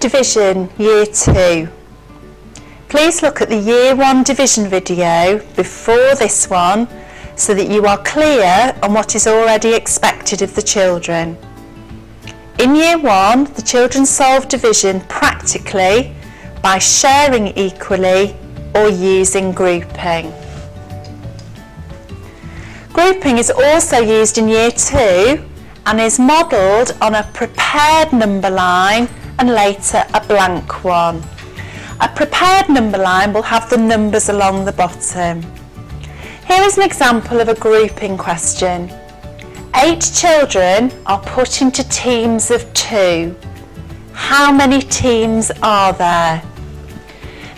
Division Year 2. Please look at the Year 1 division video before this one so that you are clear on what is already expected of the children. In Year 1, the children solve division practically by sharing equally or using grouping. Grouping is also used in Year 2 and is modelled on a prepared number line and later a blank one. A prepared number line will have the numbers along the bottom. Here is an example of a grouping question. Eight children are put into teams of two. How many teams are there?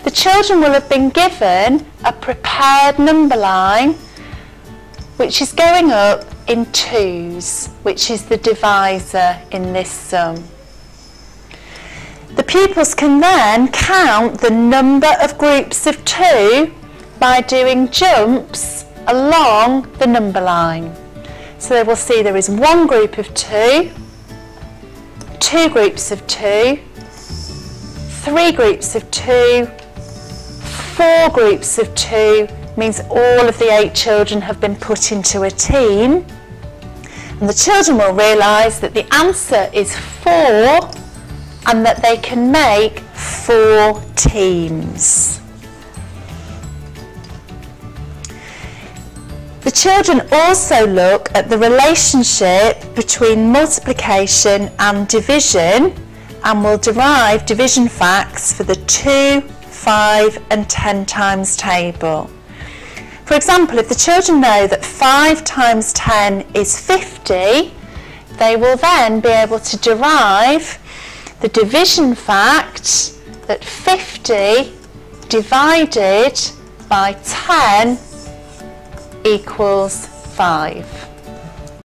The children will have been given a prepared number line which is going up in twos, which is the divisor in this sum. The pupils can then count the number of groups of two by doing jumps along the number line. So they will see there is one group of two, two groups of two, three groups of two, four groups of two, means all of the eight children have been put into a team. And the children will realise that the answer is four and that they can make four teams. The children also look at the relationship between multiplication and division and will derive division facts for the 2, 5 and 10 times table. For example, if the children know that 5 times 10 is 50, they will then be able to derive the division fact that 50 divided by 10 equals 5.